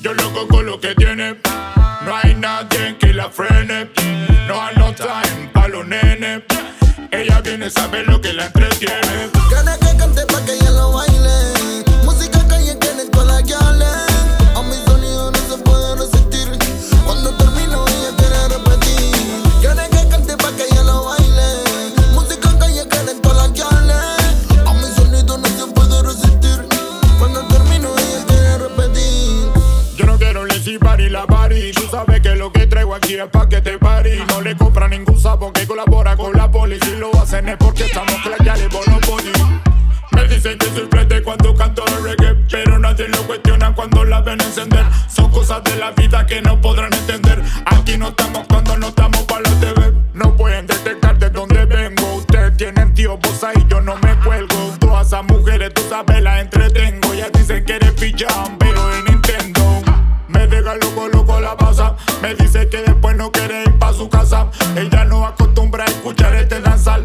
Yo loco con lo que tiene, no hay nadie que la frene. No hay no time pa' los nenes. Ella viene, sabe lo que la entretiene. Gana que cante pa' que ella lo baile. Y la party. Tú sabes que lo que traigo aquí es pa' que te pari. No le compra ningún sapo que colabora con la poli. Si lo hacen es porque estamos claros, Monopoly. Me dicen que soy prete cuando canto reggae, pero nadie lo cuestiona cuando la ven encender. Son cosas de la vida que no podrán entender. Aquí no estamos cuando no estamos para la TV. No pueden detectar de dónde vengo. Ustedes tienen tío, vos ahí yo no me cuelgo. Todas esas mujeres, tú sabes, las loco, loco la pasa. Me dice que después no quiere ir pa' su casa. Ella no acostumbra a escuchar este danzal.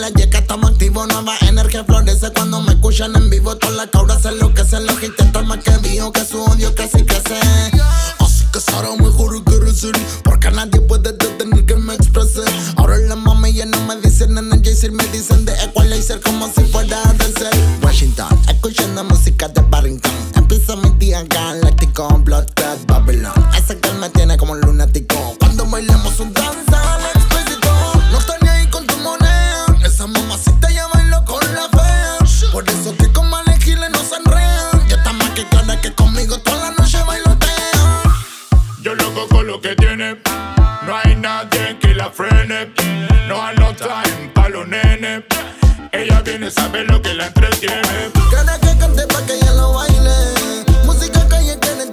La yeca estamos activos, nueva energía florece cuando me escuchan en vivo. Todas las cabras se enloquecen, los intentan más que mío, que su odio casi crece. Así que ahora mejor que decir, porque nadie puede detener que me exprese. Ahora la mami ya no me dicen en el Jay me dicen de Equalizer como si fuera de ser. Washington, escuchando música de Barrington. Empieza mi día galáctico, Blood Clot Babylon. Que me tiene como un no hay nadie que la frene. No hay no time pa' los nenes. Ella viene, sabe lo que la entretiene. Gana que cante pa' que ella lo baile. Música calle en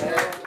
Yeah.